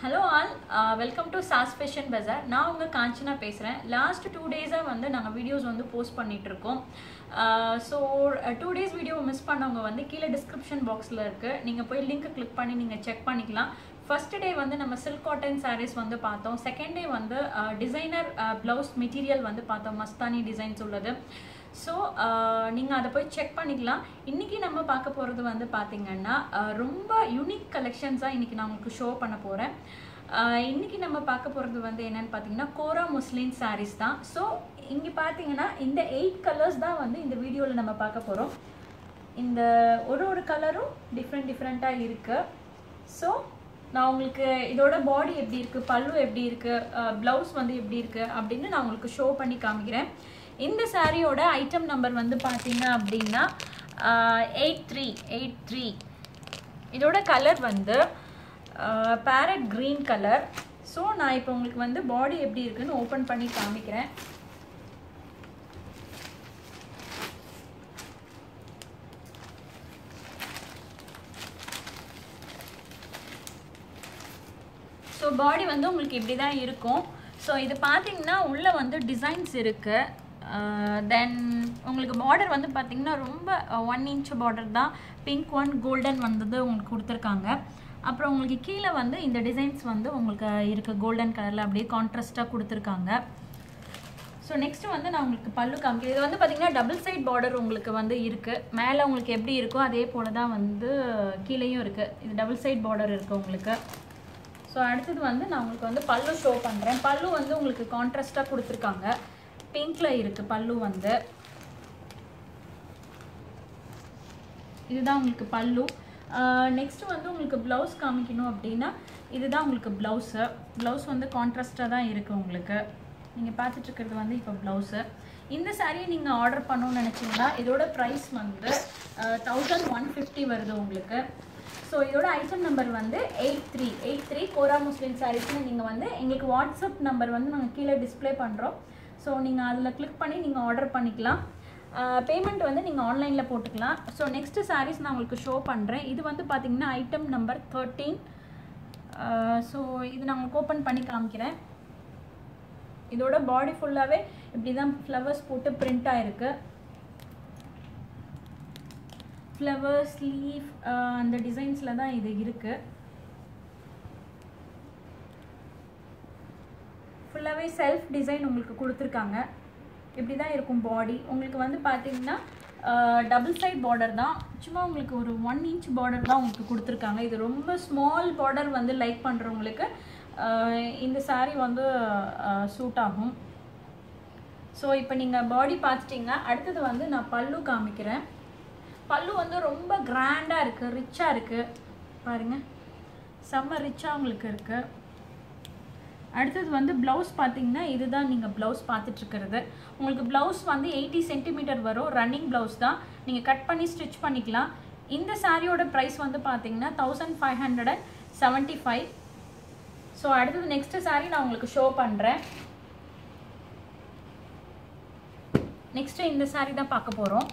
Hello all welcome to சாஸ் fashion bazaar நான் உங்கள் காஞ்சனா பேசுகிறேன் லாஸ்ட் டூ டேஸாக வந்து நாங்கள் வீடியோஸ் வந்து போஸ்ட் பண்ணிகிட்ருக்கோம் so two days video miss பண்ணவங்க வந்து கீழே டிஸ்கிரிப்ஷன் பாக்ஸில் இருக்குது நீங்கள் போய் லிங்க் கிளிக் பண்ணி நீங்கள் செக் பண்ணிக்கலாம். ஃபர்ஸ்ட் டே வந்து நம்ம சில்க் காட்டன் சாரீஸ் வந்து பார்த்தோம். செகண்ட் டே வந்து டிசைனர் ப்ளவுஸ் மெட்டீரியல் வந்து பார்த்தோம். மஸ்தானி டிசைன்ஸ் உள்ளது. ஸோ uh, நீங்கள் அதை போய் செக் பண்ணிக்கலாம். இன்றைக்கி நம்ம பார்க்க போகிறது வந்து பார்த்திங்கன்னா ரொம்ப யூனிக் கலெக்ஷன்ஸாக இன்றைக்கி நான் உங்களுக்கு ஷோ பண்ண போகிறேன் இன்றைக்கி நம்ம பார்க்க போகிறது வந்து என்னென்னு பார்த்தீங்கன்னா கோரா முஸ்லீம் சாரீஸ் தான். ஸோ இங்கே பார்த்தீங்கன்னா இந்த எயிட் கலர்ஸ் தான் வந்து இந்த வீடியோவில் நம்ம பார்க்க போகிறோம் இந்த ஒரு ஒரு கலரும் டிஃப்ரெண்ட் டிஃப்ரெண்ட்டாக இருக்குது ஸோ நான் உங்களுக்கு இதோட பாடி எப்படி இருக்குது பல்லு எப்படி இருக்குது ப்ளவுஸ் வந்து எப்படி இருக்குது அப்படின்னு நான் உங்களுக்கு ஷோ பண்ணி காமிக்கிறேன். இந்த சாரியோட ஐட்டம் நம்பர் வந்து பார்த்தீங்க அப்படின்னா எயிட் த்ரீ எயிட் த்ரீ இதோட கலர் வந்து பேரட் க்ரீன் கலர் ஸோ நான் இப்போ உங்களுக்கு வந்து பாடி எப்படி இருக்குன்னு ஓப்பன் பண்ணி காமிக்கிறேன். ஸோ பாடி வந்து உங்களுக்கு இப்படி தான் இருக்கும். ஸோ இது பார்த்தீங்கன்னா உள்ளே வந்து டிசைன்ஸ் இருக்குது தென் உங்களுக்கு பார்டர் வந்து பார்த்தீங்கன்னா ரொம்ப ஒன் இன்ச் பார்டர் தான். பிங்க் ஒன் கோல்டன் வந்தது உங்களுக்கு கொடுத்துருக்காங்க. அப்புறம் உங்களுக்கு கீழே வந்து இந்த டிசைன்ஸ் வந்து உங்களுக்கு இருக்குது கோல்டன் கலரில் அப்படியே கான்ட்ராஸ்ட்டாக கொடுத்துருக்காங்க. ஸோ நெக்ஸ்ட்டு வந்து நான் உங்களுக்கு பல்லு காமிக்கிறேன். இது வந்து பார்த்திங்கன்னா டபுள் சைட் பார்டர் உங்களுக்கு வந்து இருக்குது மேலே உங்களுக்கு எப்படி இருக்கோ அதே போல் தான் வந்து கீழேயும் இருக்குது இது டபுள் சைட் பார்டர் இருக்குது உங்களுக்கு. ஸோ அடுத்தது வந்து நான் உங்களுக்கு வந்து பல்லு ஷோ பண்ணுறேன் பல்லு வந்து உங்களுக்கு கான்ட்ராஸ்ட்டாக கொடுத்துருக்காங்க. பிங்க்கில் இருக்குது பல்லு வந்து. இதுதான் உங்களுக்கு பல்லு. நெக்ஸ்ட்டு வந்து உங்களுக்கு ப்ளவுஸ் காமிக்கணும் அப்படின்னா இதுதான் உங்களுக்கு ப்ளவுஸு ப்ளவுஸ் வந்து கான்ட்ராஸ்ட்டாக தான் இருக்குது உங்களுக்கு. நீங்கள் பார்த்துட்ருக்கிறது வந்து இப்போ ப்ளவுஸு இந்த சாரியை நீங்கள் ஆர்டர் பண்ணணும்னு நினச்சிங்கன்னா இதோட ப்ரைஸ் வந்து தௌசண்ட் ஒன் ஃபிஃப்டி வருது உங்களுக்கு. ஸோ இதோட ஐட்டம் நம்பர் வந்து eight three eight three Kora muslin சாரீஸ்னு நீங்கள் வந்து எங்களுக்கு வாட்ஸ்அப் நம்பர் வந்து நாங்கள் கீழே டிஸ்பிளே பண்ணுறோம் ஸோ நீங்கள் அதில் கிளிக் பண்ணி நீங்கள் ஆர்டர் பண்ணிக்கலாம். பேமெண்ட் வந்து நீங்கள் ஆன்லைனில் போட்டுக்கலாம். ஸோ நெக்ஸ்ட்டு சாரீஸ் நான் உங்களுக்கு ஷோ பண்ணுறேன் இது வந்து பார்த்திங்கன்னா ஐட்டம் நம்பர் தேர்ட்டீன் ஸோ இது நான் உங்களுக்கு ஓப்பன் பண்ணி காமிக்கிறேன். இதோட பாடி ஃபுல்லாகவே இப்படி தான் ஃப்ளவர்ஸ் போட்டு பிரிண்ட் ஆகிருக்கு ஃப்ளவர்ஸ் லீஃப் அந்த டிசைன்ஸில் தான் இது இருக்குது ஃபுல்லாகவே செல்ஃப் டிசைன் உங்களுக்கு கொடுத்துருக்காங்க. இப்படி தான் இருக்கும் பாடி உங்களுக்கு வந்து பார்த்தீங்கன்னா டபுள் சைட் பார்டர் தான். சும்மா உங்களுக்கு ஒரு ஒன் இன்ச் பார்டர் தான் உங்களுக்கு கொடுத்துருக்காங்க. இது ரொம்ப ஸ்மால் பார்டர் வந்து லைக் பண்ணுறவங்களுக்கு இந்த சாரீ வந்து சூட் ஆகும். ஸோ இப்போ நீங்கள் பாடி பார்த்துட்டிங்க அடுத்தது வந்து நான் பல்லு காமிக்கிறேன். பல்லு வந்து ரொம்ப கிராண்டாக இருக்குது ரிச்சாக இருக்குது பாருங்கள் செம்ம ரிச்சாக உங்களுக்கு இருக்குது அடுத்தது வந்து ப்ளவுஸ் பார்த்தீங்கன்னா இதுதான் நீங்கள் ப்ளவுஸ் பார்த்துட்ருக்கிறது உங்களுக்கு ப்ளவுஸ் வந்து எயிட்டி சென்டிமீட்டர் வரும். ரன்னிங் ப்ளவுஸ் தான். நீங்கள் கட் பண்ணி ஸ்டிச் பண்ணிக்கலாம். இந்த சாரியோட ப்ரைஸ் வந்து பார்த்தீங்கன்னா thousand five hundred and seventy five so அடுத்தது நெக்ஸ்ட்டு சாரீ நான் உங்களுக்கு ஷோ பண்ணுறேன் நெக்ஸ்ட்டு இந்த சாரீ தான் பார்க்க போகிறோம்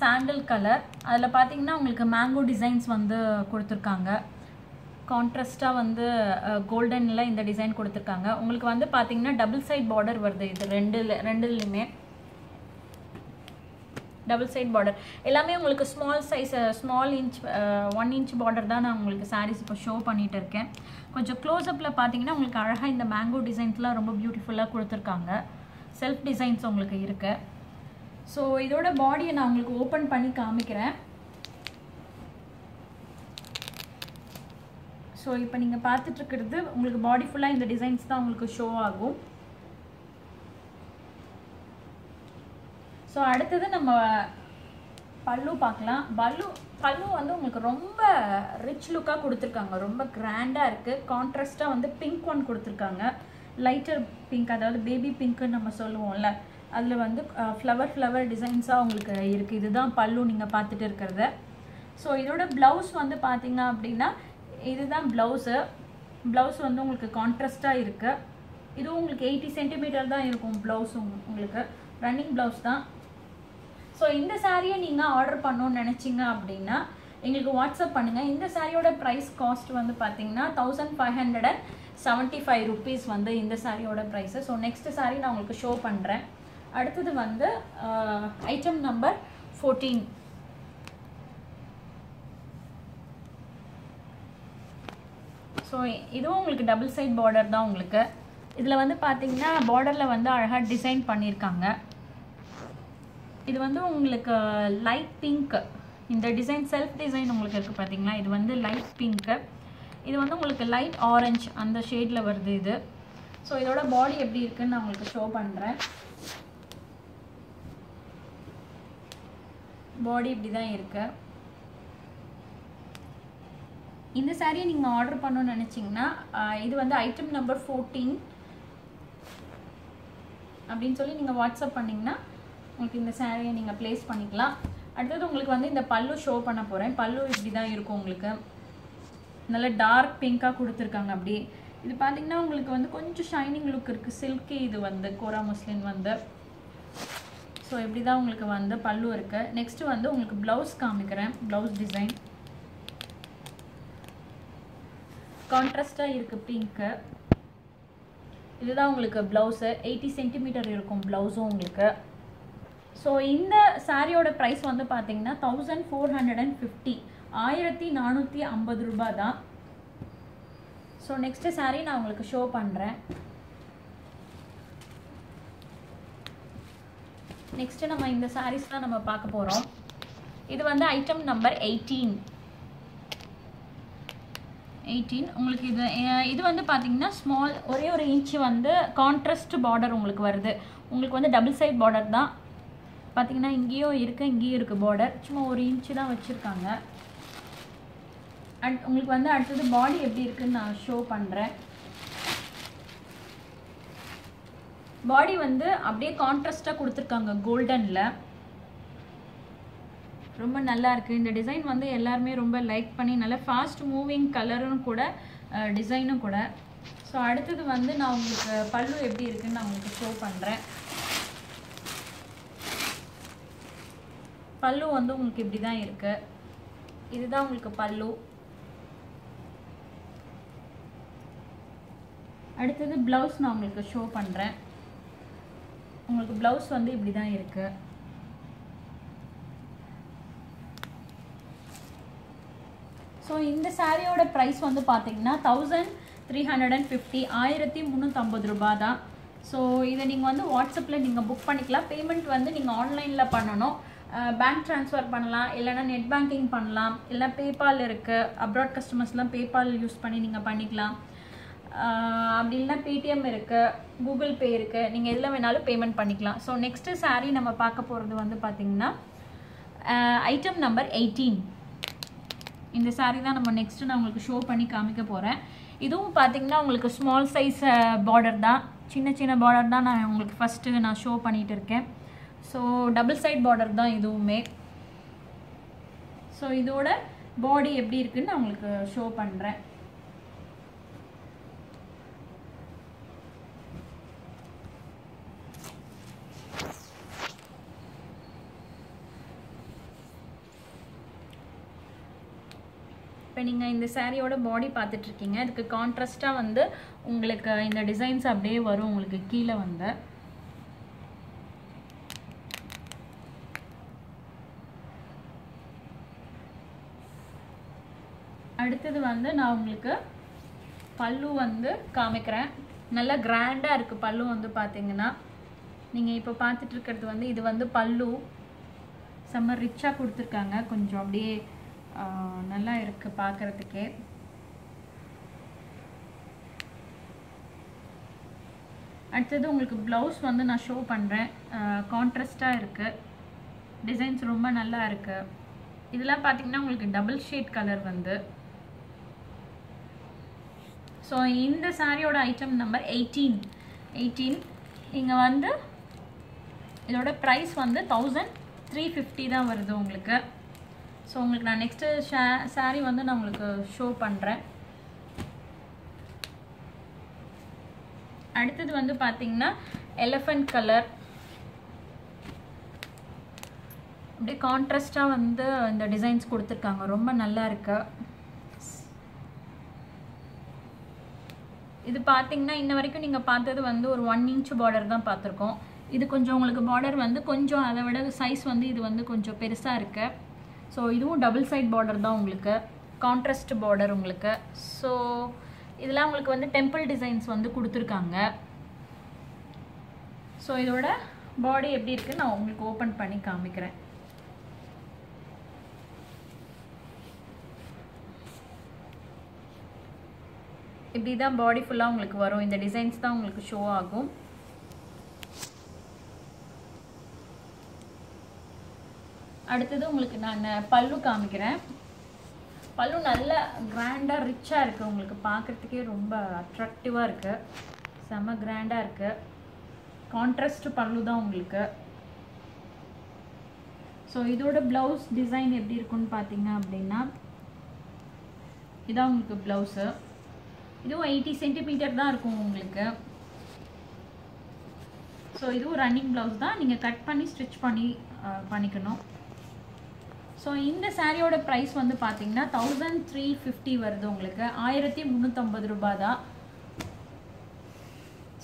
சாண்டல் கலர் அதில் பார்த்தீங்கன்னா உங்களுக்கு மேங்கோ டிசைன்ஸ் வந்து கொடுத்துருக்காங்க. கான்ட்ராஸ்ட்டாக வந்து கோல்டனில் இந்த டிசைன் கொடுத்துருக்காங்க. உங்களுக்கு வந்து பார்த்தீங்கன்னா டபுள் சைட் பார்டர் வருது. இது ரெண்டு ரெண்டுலேயுமே. டபுள் சைட் பார்டர் எல்லாமே உங்களுக்கு small size small inch one inch border தான் நான் உங்களுக்கு சாரீஸ் இப்போ ஷோ பண்ணிகிட்டு இருக்கேன். கொஞ்சம் க்ளோஸ்அப்பில் பார்த்தீங்கன்னா உங்களுக்கு அழகாக இந்த மேங்கோ டிசைன்ஸ்லாம் ரொம்ப பியூட்டிஃபுல்லாக கொடுத்துருக்காங்க. செல்ஃப் டிசைன்ஸ் உங்களுக்கு இருக்குது ஸோ இதோட பாடியை நான் உங்களுக்கு ஓப்பன் பண்ணி காமிக்கிறேன். ஸோ இப்போ நீங்கள் பார்த்துட்ருக்கிறது உங்களுக்கு பாடி ஃபுல்லாக இந்த டிசைன்ஸ் தான் உங்களுக்கு ஷோ ஆகும். ஸோ அடுத்தது நம்ம பல்லு பார்க்கலாம். பல்லு பல்லு வந்து உங்களுக்கு ரொம்ப ரிச் லுக்காக கொடுத்துருக்காங்க. ரொம்ப கிராண்டாக இருக்குது கான்ட்ராஸ்ட்டாக வந்து பிங்க் ஒன் கொடுத்துருக்காங்க. லைட்டர் பிங்க் அதாவது பேபி பிங்க்குன்னு நம்ம சொல்லுவோம்ல. அதில் வந்து ஃப்ளவர் ஃப்ளவர் டிசைன்ஸாக உங்களுக்கு இருக்குது இதுதான் பல்லு நீங்கள் பார்த்துட்டு இருக்கிறத. ஸோ இதோட ப்ளவுஸ் வந்து பார்த்தீங்க அப்படின்னா இதுதான் ப்ளவுஸு ப்ளவுஸ் வந்து உங்களுக்கு கான்ட்ராஸ்டாக இருக்குது இதுவும் உங்களுக்கு எயிட்டி சென்டிமீட்டர் தான் இருக்கும் ப்ளவுஸ் உங்களுக்கு. ரன்னிங் ப்ளவுஸ் தான். ஸோ இந்த சாரியை நீங்கள் ஆர்டர் பண்ணணும்னு நினச்சிங்க அப்படின்னா எங்களுக்கு வாட்ஸ்அப் பண்ணுங்கள் இந்த சாரியோட ப்ரைஸ் காஸ்ட் வந்து பார்த்தீங்கன்னா thousand five hundred and seventy five rupees வந்து இந்த சாரியோட ப்ரைஸு ஸோ நெக்ஸ்ட் சாரி நான் உங்களுக்கு ஷோ பண்ணுறேன் அடுத்தது வந்து ஐட்டம் நம்பர் ஃபோர்டீன் ஸோ இதுவும் உங்களுக்கு டபுள் சைட் பார்டர் தான் உங்களுக்கு. இதில் வந்து பார்த்தீங்கன்னா பார்டரில் வந்து அழகாக டிசைன் பண்ணியிருக்காங்க இது வந்து உங்களுக்கு லைட் பிங்க் இந்த டிசைன் செல்ஃப் டிசைன் உங்களுக்கு இருக்குது பார்த்தீங்களா இது வந்து லைட் பிங்க்கு இது வந்து உங்களுக்கு லைட் ஆரஞ்ச் அந்த ஷேடில் வருது இது. ஸோ இதோட பாடி எப்படி இருக்குன்னு நான் உங்களுக்கு ஷோ பண்ணுறேன் பாடி இப்படி தான் இருக்கு. இந்த சாரியை நீங்கள் ஆர்டர் பண்ணணும்னு நினச்சிங்கன்னா இது வந்து ஐட்டம் நம்பர் ஃபோர்டீன் அப்படின்னு சொல்லி நீங்கள் வாட்ஸ்அப் பண்ணிங்கன்னா உங்களுக்கு இந்த சாரியை நீங்கள் ப்ளேஸ் பண்ணிக்கலாம். அடுத்தது உங்களுக்கு வந்து இந்த பல்லு ஷோ பண்ண போகிறேன் பல்லு இப்படி தான் இருக்கும் உங்களுக்கு. நல்ல டார்க் பிங்காக கொடுத்துருக்காங்க அப்படி இது பார்த்தீங்கன்னா உங்களுக்கு வந்து கொஞ்சம் ஷைனிங் லுக் இருக்குது சில்கி இது வந்து கோரா முஸ்லின் வந்து. ஸோ இப்படி தான் உங்களுக்கு வந்து பல்லு இருக்குது நெக்ஸ்ட்டு வந்து உங்களுக்கு ப்ளவுஸ் காமிக்கிறேன். ப்ளவுஸ் டிசைன் கான்ட்ராஸ்டாக இருக்குது பிங்க்கு இதுதான் உங்களுக்கு ப்ளவுஸு எயிட்டி சென்டிமீட்டர் இருக்கும் ப்ளவுஸும் உங்களுக்கு. ஸோ இந்த சாரியோட ப்ரைஸ் வந்து பார்த்தீங்கன்னா thousand four hundred and fifty ஆயிரத்தி நானூற்றி ஐம்பது ரூபாய் தான் ஸோ நெக்ஸ்ட்டு சாரீ நான் உங்களுக்கு ஷோ பண்ணுறேன் நெக்ஸ்ட்டு நம்ம இந்த சாரீஸ் தான் நம்ம பார்க்க போகிறோம் இது வந்து ஐட்டம் நம்பர் எயிட்டீன் எயிட்டீன் உங்களுக்கு இது இது வந்து பார்த்தீங்கன்னா ஸ்மால் ஒரே ஒரு இன்ச்சு வந்து கான்ட்ராஸ்ட் பார்டர் உங்களுக்கு வருது. உங்களுக்கு வந்து டபுள் சைட் பார்டர் தான். பார்த்தீங்கன்னா இங்கேயும் இருக்குது இங்கேயும் இருக்குது பார்டர் சும்மா ஒரு இன்ச்சு தான் வச்சுருக்காங்க. அட் உங்களுக்கு வந்து அடுத்தது பாடி எப்படி இருக்குன்னு நான் ஷோ பண்ணுறேன் பாடி வந்து அப்படியே கான்ட்ராஸ்டாக கொடுத்துருக்காங்க கோல்டனில் ரொம்ப நல்லா இருக்குது இந்த டிசைன் வந்து எல்லாருமே ரொம்ப லைக் பண்ணி நல்லா ஃபாஸ்ட் மூவிங் கலரும் கூட டிசைனும் கூட. ஸோ அடுத்தது வந்து நான் உங்களுக்கு பல்லு எப்படி இருக்குன்னு நான் உங்களுக்கு ஷோ பண்ணுறேன் பல்லு வந்து உங்களுக்கு இப்படி தான் இருக்குது இதுதான் உங்களுக்கு பல்லு. அடுத்தது ப்ளவுஸ் நான் உங்களுக்கு ஷோ பண்ணுறேன் உங்களுக்கு ப்ளவுஸ் வந்து இப்படி தான் இருக்குது ஸோ இந்த சாரியோட ப்ரைஸ் வந்து பார்த்தீங்கன்னா thousand three hundred and fifty ஆயிரத்தி முந்நூற்றம்பது ரூபா தான் ஸோ இதை நீங்கள் வந்து வாட்ஸ்அப்பில் நீங்கள் புக் பண்ணிக்கலாம். பேமெண்ட் வந்து நீங்கள் ஆன்லைனில் பண்ணணும். பேங்க் ட்ரான்ஸ்ஃபர் பண்ணலாம். இல்லைனா நெட் பேங்கிங் பண்ணலாம். இல்லை பேபால் இருக்குது அப்ராட் கஸ்டமர்ஸ்லாம் பேபால் யூஸ் பண்ணி நீங்கள் பண்ணிக்கலாம். அப்படி இல்லைனா பேடிஎம் இருக்குது கூகுள் பே இருக்குது நீங்கள் எதில் வேணாலும் பேமெண்ட் பண்ணிக்கலாம். ஸோ நெக்ஸ்ட்டு சாரீ நம்ம பார்க்க போகிறது வந்து பார்த்திங்கன்னா ஐட்டம் நம்பர் எயிட்டீன் இந்த சாரீ தான் நம்ம நெக்ஸ்ட்டு நான் உங்களுக்கு ஷோ பண்ணி காமிக்க போகிறேன் இதுவும் பார்த்தீங்கன்னா உங்களுக்கு ஸ்மால் சைஸ் பார்டர் தான். சின்ன சின்ன பார்டர் தான் நான் உங்களுக்கு ஃபஸ்ட்டு நான் ஷோ பண்ணிகிட்டு இருக்கேன். ஸோ டபுள் சைட் பார்டர் தான் இதுவுமே. ஸோ இதோட பாடி எப்படி இருக்குன்னு நான் உங்களுக்கு ஷோ பண்ணுறேன் இப்போ நீங்கள் இந்த சாரியோட பாடி பார்த்துட்ருக்கீங்க. இதுக்கு கான்ட்ராஸ்ட்டாக வந்து உங்களுக்கு இந்த டிசைன்ஸ் அப்படியே வரும் உங்களுக்கு கீழே வந்து. அடுத்தது வந்து நான் உங்களுக்கு பல்லு வந்து காமிக்கிறேன். நல்லா கிராண்டாக இருக்குது பல்லு வந்து பார்த்தீங்கன்னா. நீங்கள் இப்போ பார்த்துட்டு இருக்கிறது வந்து இது வந்து பல்லு. செம்ம ரிச்சாக கொடுத்துருக்காங்க. கொஞ்சம் அப்படியே நல்லா இருக்குது பார்க்குறதுக்கே அடுத்தது உங்களுக்கு ப்ளவுஸ் வந்து நான் ஷோ பண்ணுறேன் கான்ட்ராஸ்டாக இருக்குது டிசைன்ஸ் ரொம்ப நல்லா இருக்குது இதெல்லாம் பார்த்தீங்கன்னா உங்களுக்கு டபுள் ஷேட் கலர் வந்து. ஸோ இந்த சாரியோட ஐட்டம் நம்பர் எயிட்டீன் எயிட்டீன் இங்கே வந்து இதோட ப்ரைஸ் வந்து தௌசண்ட் த்ரீ ஃபிஃப்டி தான் வருது உங்களுக்கு. ஸோ உங்களுக்கு நான் நெக்ஸ்ட்டு ஷே சாரீ வந்து நான் உங்களுக்கு ஷோ பண்ணுறேன் அடுத்தது வந்து பார்த்தீங்கன்னா எலஃபண்ட் கலர் அப்படியே கான்ட்ராஸ்டாக வந்து இந்த டிசைன்ஸ் கொடுத்துருக்காங்க. ரொம்ப நல்லா இருக்கு. இது பார்த்தீங்கன்னா இன்ன வரைக்கும் நீங்கள் பார்த்தது வந்து ஒரு ஒன் இன்ச் பார்டர் தான் பார்த்துருக்கோம் இது கொஞ்சம் உங்களுக்கு பார்டர் வந்து கொஞ்சம் அதை விட சைஸ் வந்து இது வந்து கொஞ்சம் பெருசாக இருக்குது ஸோ இதுவும் டபுள் சைட் பார்டர் தான் உங்களுக்கு. கான்ட்ராஸ்ட் பார்டர் உங்களுக்கு. ஸோ இதெல்லாம் உங்களுக்கு வந்து டெம்பிள் டிசைன்ஸ் வந்து கொடுத்துருக்காங்க. ஸோ இதோட பாடி எப்படி இருக்குன்னு நான் உங்களுக்கு ஓப்பன் பண்ணி காமிக்கிறேன். இப்படி தான் பாடி ஃபுல்லாக உங்களுக்கு வரும். இந்த டிசைன்ஸ் தான் உங்களுக்கு ஷோ ஆகும். அடுத்தது உங்களுக்கு நான் பல்லு காமிக்கிறேன். பல்லு நல்ல கிராண்டாக ரிச்சாக இருக்குது உங்களுக்கு பார்க்குறதுக்கே ரொம்ப அட்ராக்டிவாக இருக்குது செம்ம கிராண்டாக இருக்குது கான்ட்ராஸ்ட் பல்லு தான் உங்களுக்கு. ஸோ இதோட ப்ளவுஸ் டிசைன் எப்படி இருக்குன்னு பார்த்தீங்க அப்படின்னா இதான் உங்களுக்கு ப்ளவுஸு இதுவும் எயிட்டி சென்டிமீட்டர் தான் இருக்கும் உங்களுக்கு. ஸோ இதுவும் ரன்னிங் ப்ளவுஸ் தான். நீங்கள் கட் பண்ணி ஸ்டிச் பண்ணி பண்ணிக்கணும். ஸோ இந்த சாரியோட ப்ரைஸ் வந்து பார்த்தீங்கன்னா தௌசண்ட் த்ரீ ஃபிஃப்டி வருது உங்களுக்கு. ஆயிரத்தி முந்நூற்றம்பது ரூபா தான்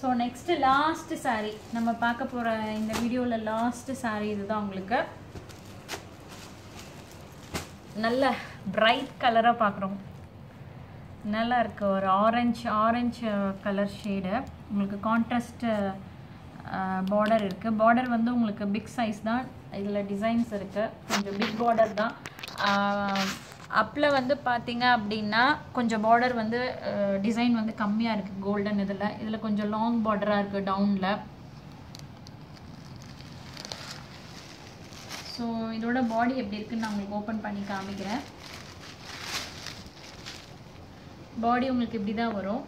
ஸோ நெக்ஸ்ட்டு லாஸ்ட்டு சாரீ நம்ம பார்க்க போகிற இந்த வீடியோவில் லாஸ்ட்டு சாரீ இதுதான் உங்களுக்கு. நல்ல பிரைட் கலராக பார்க்குறோம். நல்லா இருக்குது ஒரு ஆரஞ்சு ஆரஞ்சு கலர் ஷேடு உங்களுக்கு கான்ட்ராஸ்ட்டு பார்டர் இருக்குது பார்டர் வந்து உங்களுக்கு பிக் சைஸ் தான். இதில் டிசைன்ஸ் இருக்குது கொஞ்சம் பிக் பார்டர் தான். அப்பில் வந்து பார்த்தீங்க அப்படின்னா கொஞ்சம் பார்டர் வந்து டிசைன் வந்து கம்மியாக இருக்குது கோல்டன் இதில். இதில் கொஞ்சம் லாங் பார்டராக இருக்குது டவுனில் ஸோ இதோட பாடி எப்படி இருக்குன்னு நான் உங்களுக்கு ஓப்பன் பண்ணி காமிக்கிறேன். பாடி உங்களுக்கு இப்படி தான் வரும்.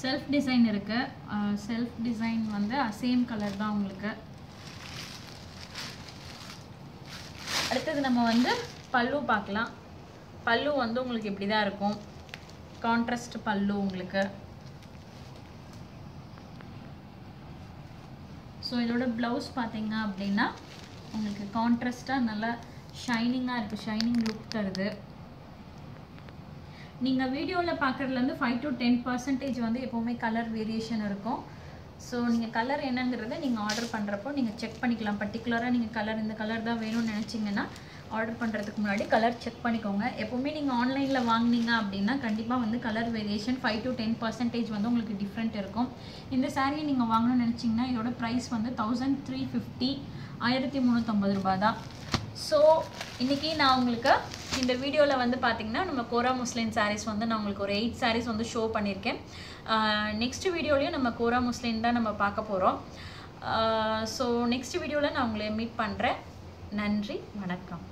செல்ஃப் டிசைன் இருக்கு. செல்ஃப் டிசைன் வந்து சேம் கலர் தான் உங்களுக்கு. அடுத்தது நம்ம வந்து பல்லு பார்க்கலாம். பல்லு வந்து உங்களுக்கு இப்படி தான் இருக்கும். கான்ட்ராஸ்ட் பல்லு உங்களுக்கு. ஸோ இதோட ப்ளவுஸ் பார்த்தீங்க அப்படின்னா உங்களுக்கு கான்ட்ராஸ்டாக நல்லா ஷைனிங்காக இருக்குது ஷைனிங் லுக் தருது. நீங்கள் வீடியோவில் பார்க்குறதுலேருந்து ஃபைவ் டு டென் பர்சன்டேஜ் வந்து எப்போவுமே கலர் வேரியேஷன் இருக்கும். ஸோ நீங்கள் கலர் என்னங்கிறத நீங்கள் ஆர்டர் பண்ணுறப்போ நீங்கள் செக் பண்ணிக்கலாம். பர்டிகுலராக நீங்கள் கலர் இந்த கலர் தான் வேணும்னு நினச்சிங்கன்னா ஆர்டர் பண்ணுறதுக்கு முன்னாடி கலர் செக் பண்ணிக்கோங்க. எப்போவுமே நீங்கள் ஆன்லைனில் வாங்கினீங்க அப்படின்னா கண்டிப்பாக வந்து colour variation five to ten percentage வந்து உங்களுக்கு டிஃப்ரெண்ட் இருக்கும். இந்த சாரியை நீங்கள் வாங்கணும்னு நினச்சிங்கன்னா இதோட ப்ரைஸ் வந்து தௌசண்ட் த்ரீ ஃபிஃப்டி ஆயிரத்தி முந்நூற்றம்பது ரூபா தான். ஸோ இன்றைக்கி நான் உங்களுக்கு இந்த வீடியோவில் வந்து பார்த்திங்கன்னா நம்ம கோரா முஸ்லீம் சாரீஸ் வந்து நான் உங்களுக்கு ஒரு எயிட் சாரீஸ் வந்து ஷோ பண்ணியிருக்கேன். நெக்ஸ்ட் வீடியோலையும் நம்ம கோரா முஸ்லீம் தான் நம்ம பார்க்க போகிறோம் ஸோ நெக்ஸ்ட் வீடியோவில் நான் உங்களை மீட் பண்ணுறேன் நன்றி வணக்கம்.